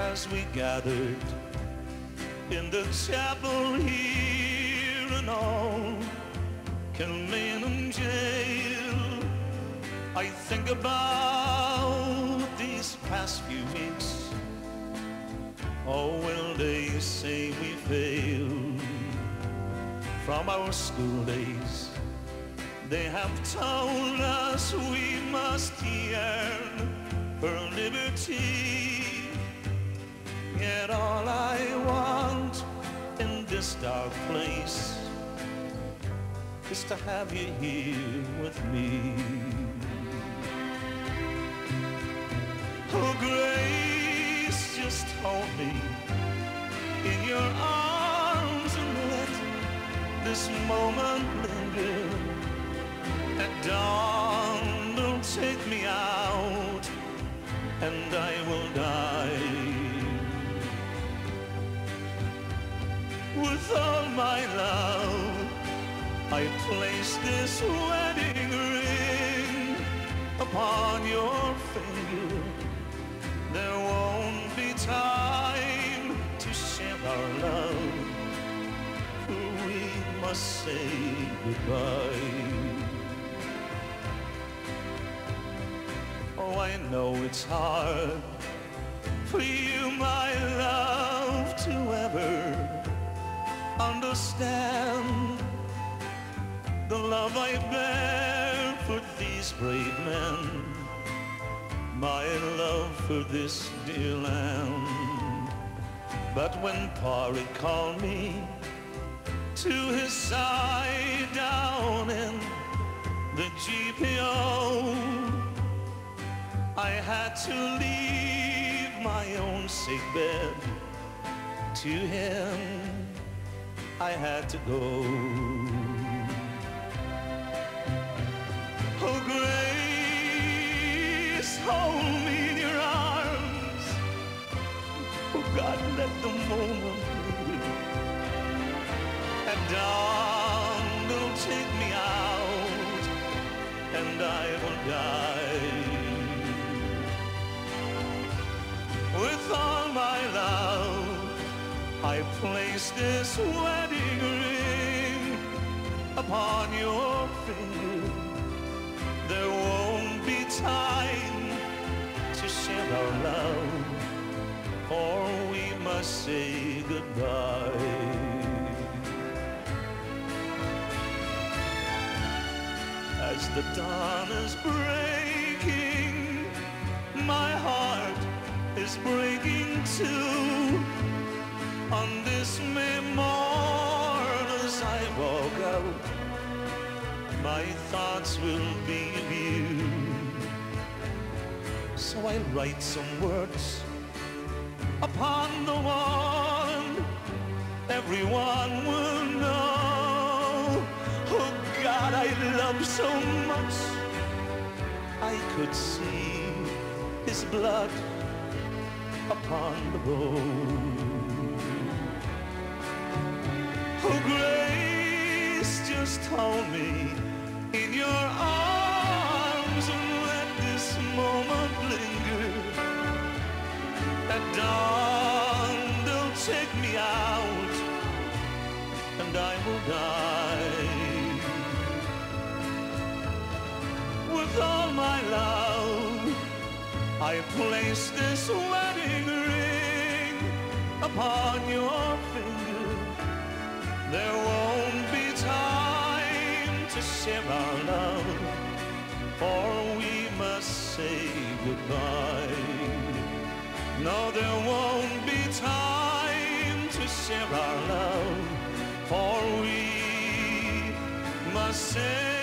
as we gathered in the chapel here in old Kilmainham jail. I think about these past few weeks. Oh, will they say we failed from our school days? They have told us we must yearn Yet all I want in this dark place is to have you here with me. Oh, grace, just hold me in your arms and let this moment linger. At dawn, will take me out and I will die. With all my love, I place this wedding ring upon your finger. There won't be time to share our love. We must say goodbye. Oh, I know it's hard for you, my love, to ever understand the love I bear for these brave men, my love for this dear land. But when Pari called me to his side down in the GPO, I had to leave my own sick bed to him. I had to go. Oh, grace, hold me in your arms. Oh, God, let the moment be. At dawn, will take me out, and I will die. Place this wedding ring upon your finger. There won't be time to share our love, or we must say goodbye. As the dawn is breaking, my heart is breaking too. On this May as I walk out, my thoughts will be of you. So I write some words upon the wall, everyone will know. Oh God, I love so much. I could see his blood upon the road. Oh, grace, just hold me in your arms and let this moment linger. At dawn, they'll take me out and I will die. With all my love, I place this wedding ring upon your finger. There won't be time to share our love, for we must say goodbye. No, there won't be time to share our love, for we must say